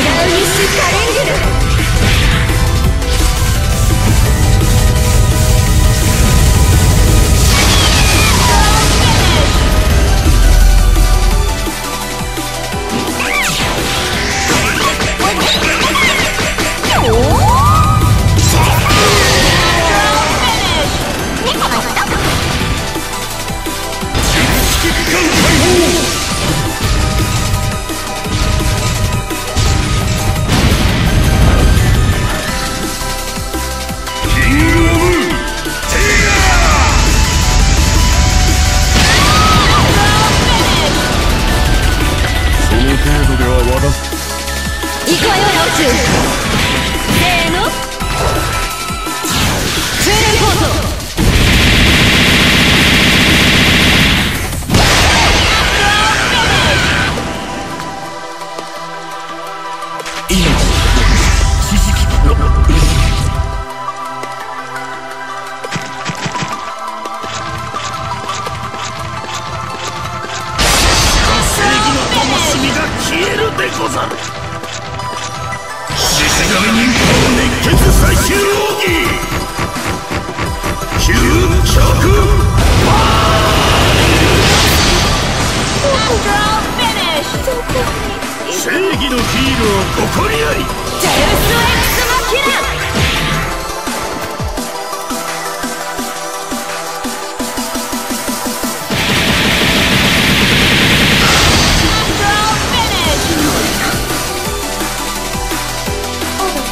うにかれござる獅子神忍法熱血最終奥義究極ン正義のヒーローここにありデウス・エックス・マキラ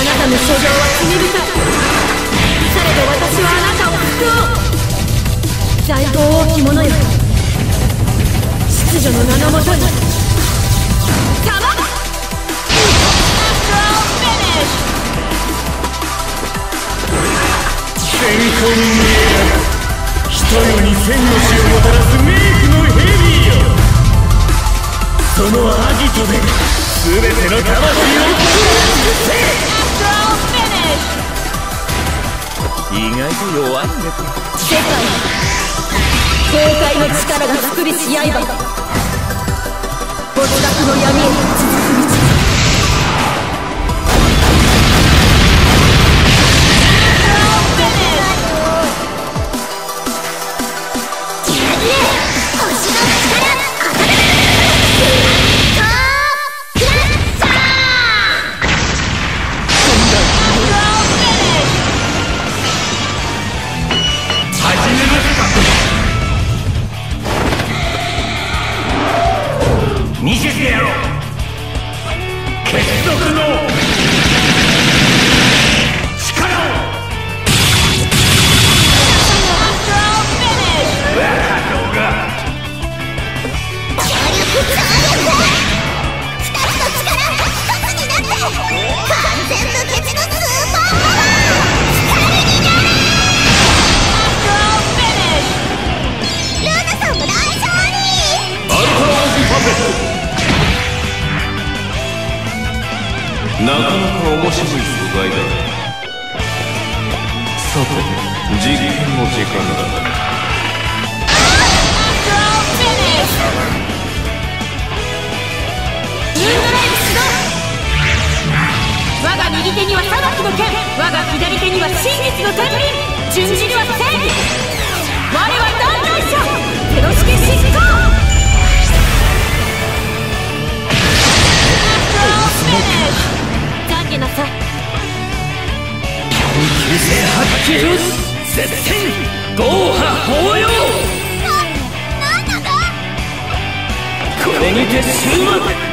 あなたの所業は罪深いされど私はあなたを救おう罪行大き者よ秩序の名のもとにかまに見え人より千の死をもたらすメイクのヘビよそのアギトで全ての魂をぶせ意外と弱いんだ世界崩壊の力が作りし刃えばの闇へなかなか面白い素材だ。さて実験の時間だわが右手には裁きの剣我が左手には真実の天秤十字には正義我は断罪者手ロ式執行性発球絶戦豪波法要これにて終幕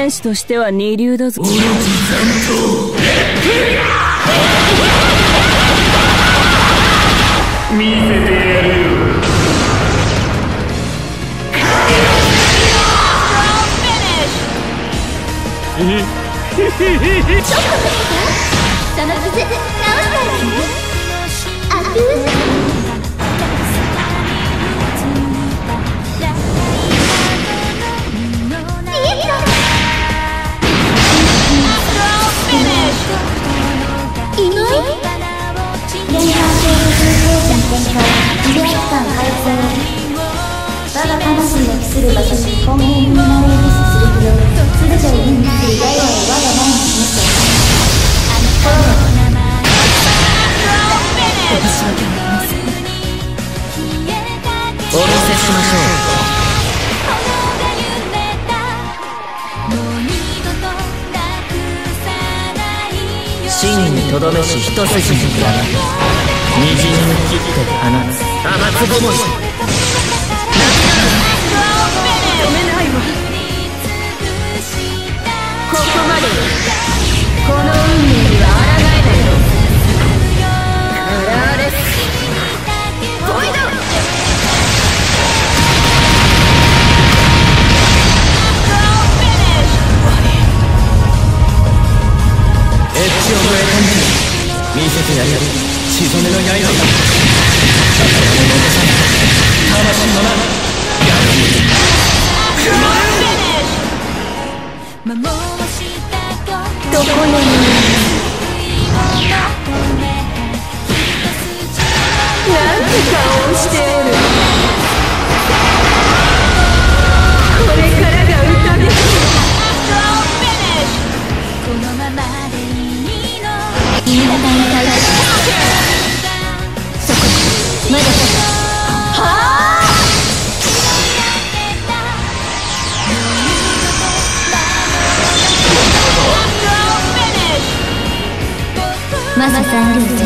戦士としては二流だぞ。見せてやるよちょっと待ってその傷直したらねアピールる場所に根源になれるするほど全てを意味する八重を我が前に示せ私は頑張りますお見せしましょう真にとどめし一筋の矢が虹に切って放つ雨粒もしこの運命には抗えないカラーレスボイドエッジを超えたん見せてやるよ血染めの刃だ宝物残さない魂のなやるどこよりなんて顔をして。あまず残留せ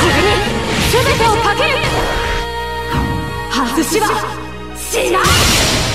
これに全てをかける。外しはしない。